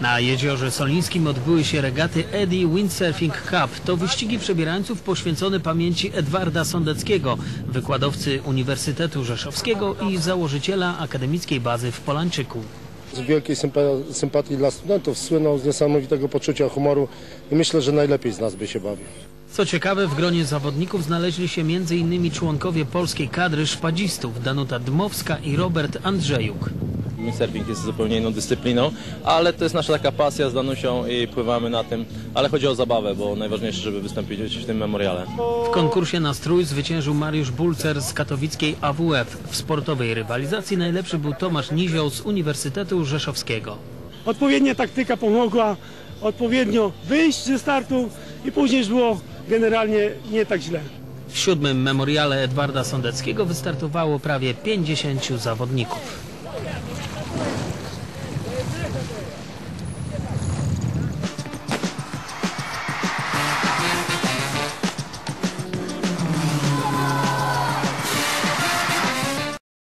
Na jeziorze Solińskim odbyły się regaty Eddy Windsurfing Cup. To wyścigi przebierańców poświęcone pamięci Edwarda Sondeckiego, wykładowcy Uniwersytetu Rzeszowskiego i założyciela akademickiej bazy w Polańczyku. Z wielkiej sympa- sympatii dla studentów, słynął z niesamowitego poczucia humoru i myślę, że najlepiej z nas by się bawił. Co ciekawe, w gronie zawodników znaleźli się m.in. członkowie polskiej kadry szpadzistów Danuta Dmowska i Robert Andrzejuk. Windsurfing jest zupełnie inną dyscypliną, ale to jest nasza taka pasja z Danusią i pływamy na tym, ale chodzi o zabawę, bo najważniejsze, żeby wystąpić w tym memoriale. W konkursie na strój zwyciężył Mariusz Bulcer z katowickiej AWF. W sportowej rywalizacji najlepszy był Tomasz Nizioł z Uniwersytetu Rzeszowskiego. odpowiednia taktyka pomogła odpowiednio wyjść ze startu i później już było generalnie nie tak źle. W siódmym memoriale Edwarda Sondeckiego wystartowało prawie 50 zawodników. Thank you.